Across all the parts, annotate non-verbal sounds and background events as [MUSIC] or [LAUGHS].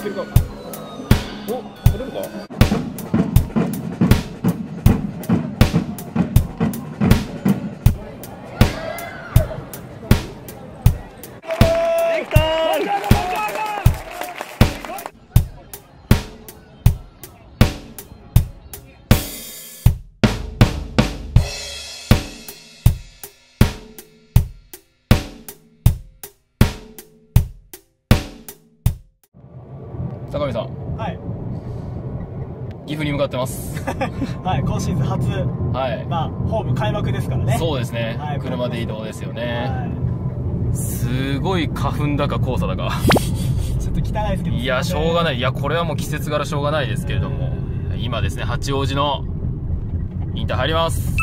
ってるか。お取れるか。坂上さん。はい、岐阜に向かってます。[LAUGHS] はい、今シーズン初、はい。まあ、ホーム開幕ですからね。そうですね、はい車で移動ですよね、はすごい花粉だか黄砂だかい、[LAUGHS] ちょっと汚いですけど。いやしょうがない。いやこれはもう季節柄しょうがないですけれども。今ですね八王子のインター入ります。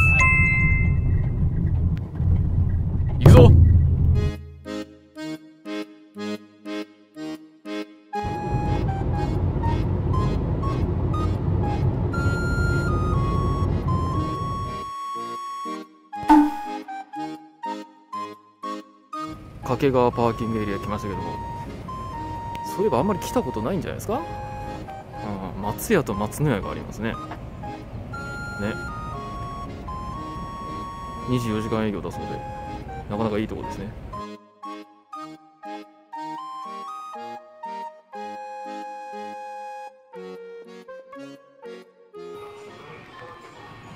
行くぞ掛川パーキングエリア来ましたけども。そういえばあんまり来たことないんじゃないですか、うん、松屋と松の屋がありますね。ね。24時間営業だそうで。なかなかいいとこですね。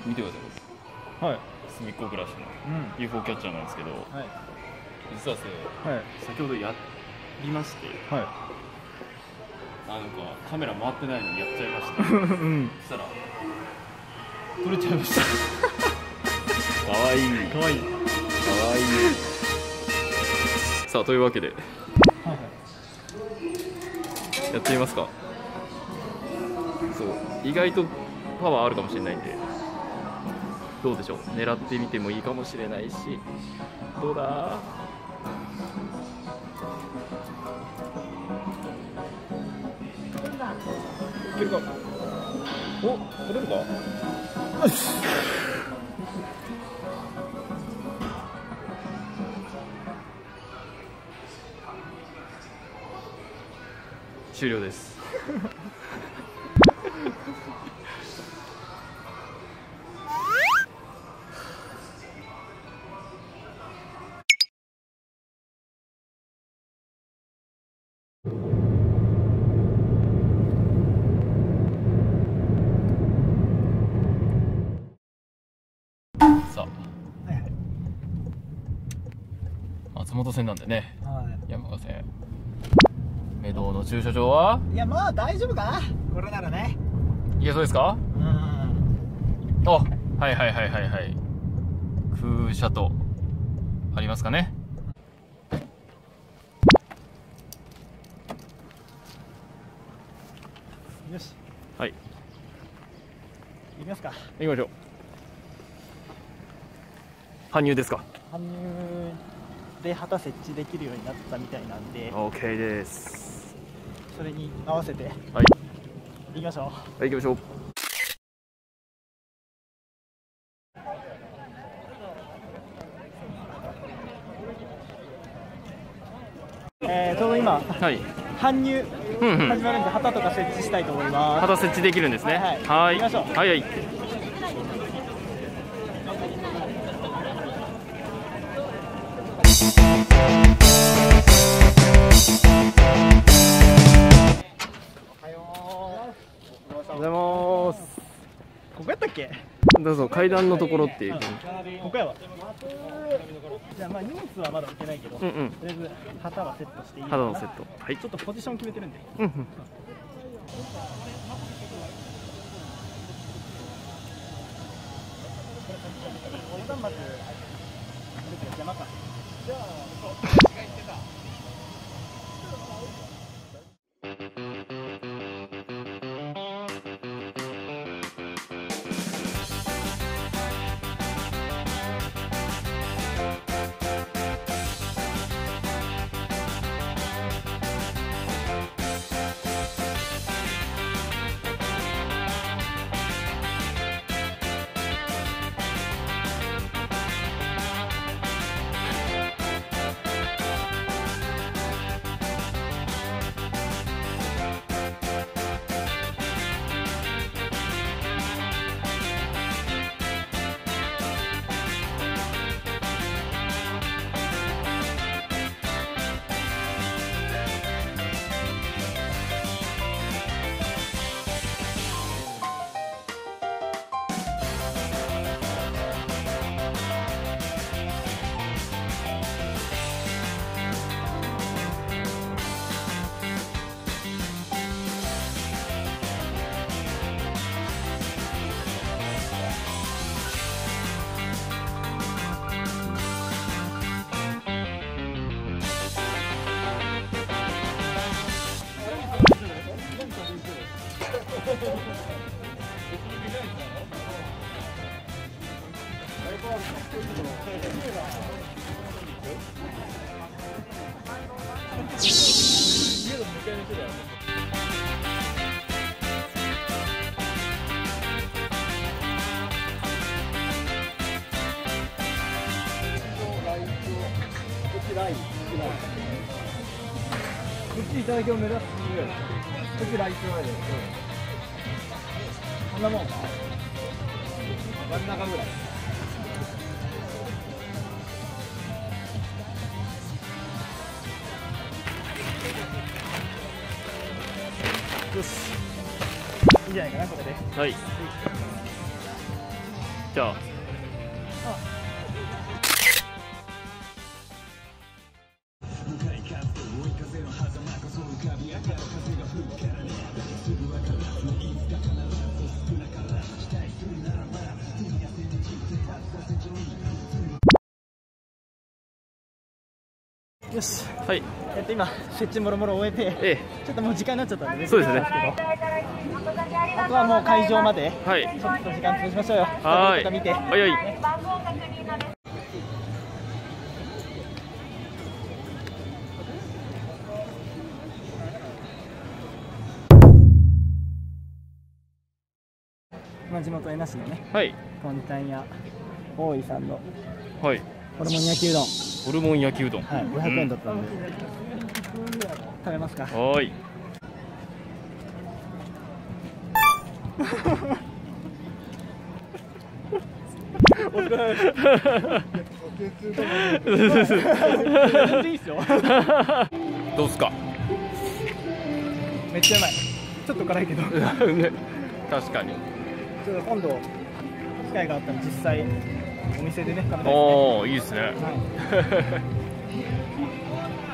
見てください。はい。隅っこ暮らしのうん。UFO キャッチャーなんですけど。はい。実はですねはい。先ほどやりましてはい。あなんかカメラ回ってないのにやっちゃいました [LAUGHS] うん。そしたら撮れちゃいましたかわいいかわいい。かわいいさあというわけではいはい。やってみますかそう意外とパワーあるかもしれないんでどうでしょう狙ってみてもいいかもしれないしどうだいけるかお取れるか？終了です。本線なんでね。は山川線。目道の駐車場は？いいや、まあ、大丈夫かな。これならね。いけそうですか？うん。あはいはいはいはいはい。空車と。ありますかね？よし。はい。行きますか。行きましょう。搬入ですか？搬入で旗設置できるようになったみたいなんで、OK です。それに合わせてはい。行きましょう。はい行きましょう。えー、ちょうど今、はい。搬入うんうん。始まるんで、旗とか設置したいと思います。旗設置できるんですね。はいはい。行きましょう。はいはいけ？どうぞ階段のところっていうここやわ。じゃあまあ荷物はまだ置いてないけど、うんうんとりあえず旗はセットしていい肌のセットはいちょっとポジション決めてるんで。うんうん横断幕邪魔か。はこっちいただきを目指すこっちライトまでこんなもんか真ん中ぐらいよしいいんじゃないかなこれではいじゃあよし。はい。えっと今設置もろもろ終えてえちょっともう時間になっちゃったんで。そうですね。あとはもう会場までえはい。ちょっと時間潰しましょうよ。はーいとか見て。はいはい。まあ地元江那市のねはい。豚タン屋大井さんのはい。ホルモン焼きうどんホルモン焼きうどん。はい500円だったんで、食べますか。はーい。[LAUGHS] どうっすか？めっちゃうまい。ちょっと辛いけど。[LAUGHS] 確かに。っと今度機会があったら実際お店でねね。おおいいですね。はい [LAUGHS]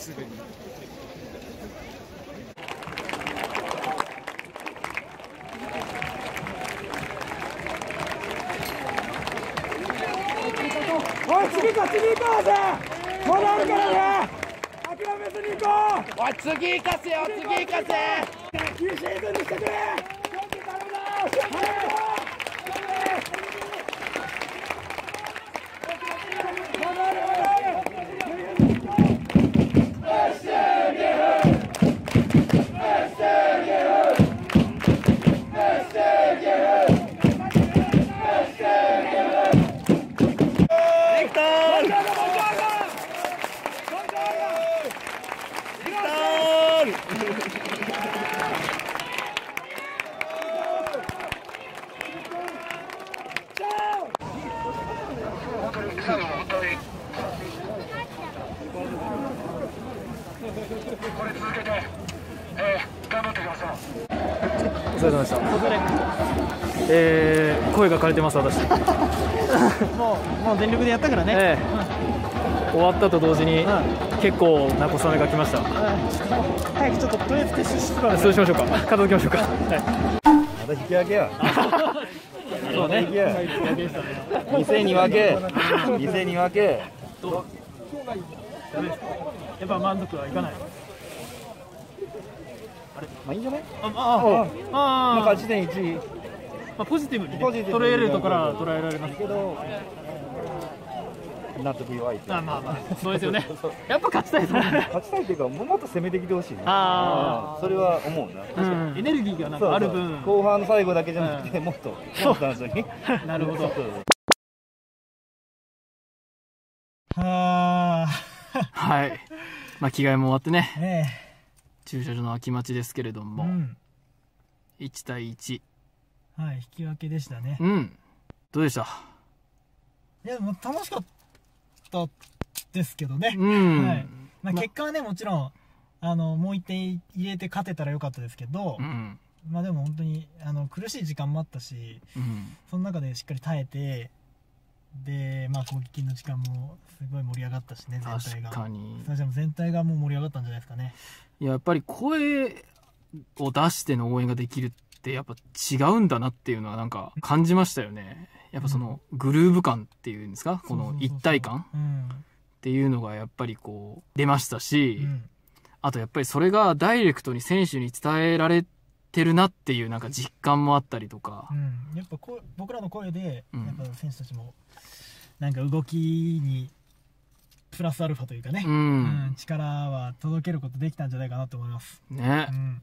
おい次こっちに行こうぜ。まだあるからね。諦めずに行こう。おい次行かせよ次行かせお疲れ様でした。えー、声が枯れてます私もうもう全力でやったからね、ええ。終わったと同時に、結構な小雨が来ました。早くちょっととりあえず撤収してからそうしましょうか。片付けましょうか、はい。また引き分けやそうね。店に分け。店に分け。やっぱ満足はいかない？まあいいんじゃない？ああああまあ勝ち点1まあ、ポジティブに、ね、ポジティブに捉えるところは捉えられますけど納得弱いってあまあまあそうですよね。やっぱ勝ちたいですもんね。勝ちたいっていうかもうもっと攻めてきてほしいね。あうんそれは思うな。うん。エネルギーがなんそうそう。かある分後半の最後だけじゃなくてもっとコンスタになるほど。そうそう。はあ。はい。まあ着替えも終わってね。ね駐車場の秋待ちですけれどえも、うん。1対1はい引き分けでしたね。うん。どうでした？いやもう楽しかったですけどね、うん、はい。まあ、ま結果はねもちろんあのもう1点入れて勝てたらよかったですけど、うん。まあでも本当にあの苦しい時間もあったしうん。その中でしっかり耐えてで、まあ、攻撃の時間もすごい盛り上がったしね全体確がかに。スタジアム全体がもう盛り上がったんじゃないですかね。いややっぱり声を出しての応援ができるってやっぱ違うんだなっていうのはなんか感じましたよねやっぱそのグルーヴ感っていうんですか？この一体感？うん、っていうのがやっぱりこう出ましたし、うん、あとやっぱりそれがダイレクトに選手に伝えられてるなっていうなんか実感もあったりとか。うん、やっぱこう僕らの声で、うん。やっぱ選手たちもなんか動きにプラスアルファというかね、ううんん、力は届けることできたんじゃないかなと思います、ね。うん